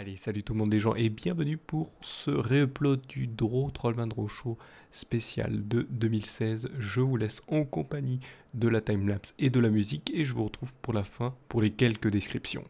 Allez, salut tout le monde les gens et bienvenue pour ce réupload du Draw Trollman Draw Show spécial de 2016. Je vous laisse en compagnie de la timelapse et de la musique et je vous retrouve pour la fin pour les quelques descriptions.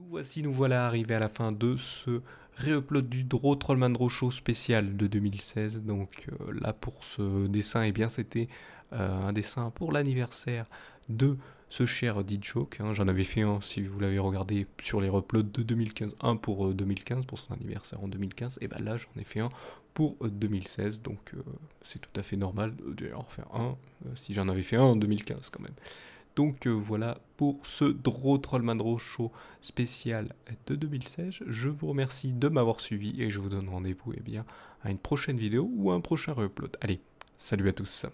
Nous voici, nous voilà arrivés à la fin de ce réupload du Draw Trollman Draw Show spécial de 2016. Donc euh, là pour ce dessin, et eh bien c'était euh, un dessin pour l'anniversaire de ce cher Dijoke. Hein. J'en avais fait un, si vous l'avez regardé, sur les reploads de 2015, un pour 2015, euh, pour son anniversaire en 2015. Et ben là j'en ai fait un pour 2016, donc c'est tout à fait normal d'en refaire un, si j'en avais fait un en 2015 quand même. Donc euh, voilà pour ce Draw Trollman Draw Show spécial de 2016. Je vous remercie de m'avoir suivi et je vous donne rendez-vous eh à une prochaine vidéo ou à un prochain upload. Allez, salut à tous